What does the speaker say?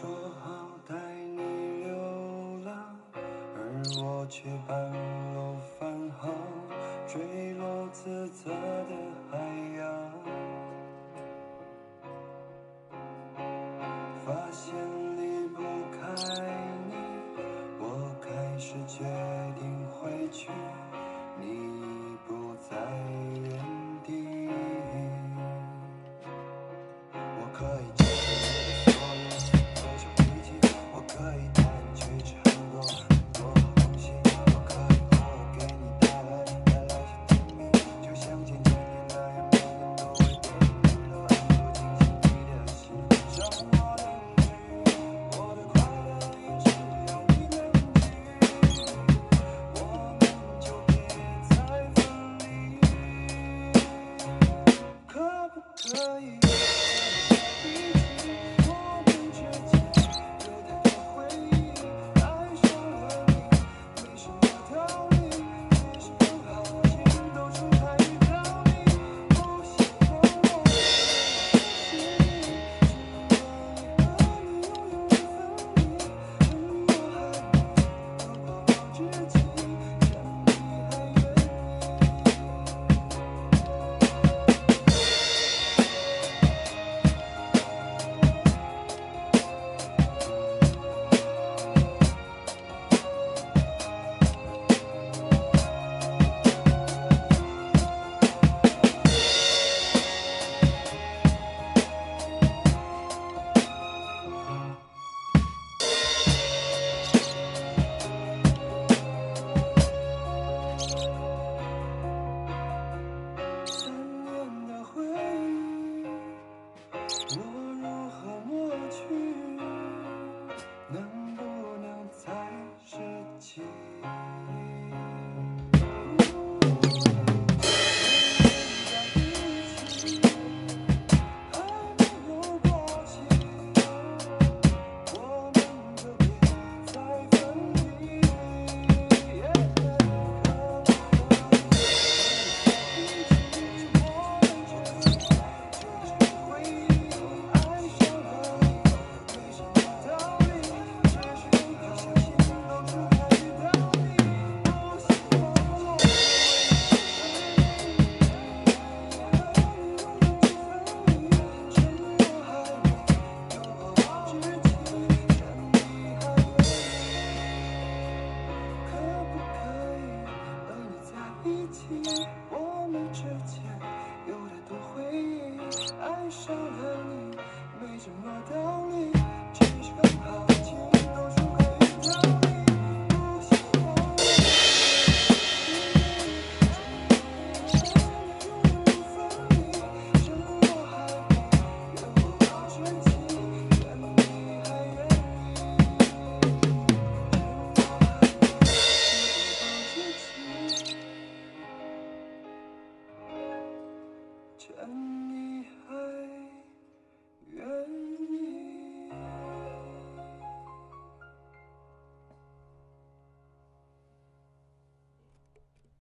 说好带你流浪而我却半路返航坠落自责的海洋。发现离不开你我开始决定回去你已不在原地。我可以 Oh, yeah. future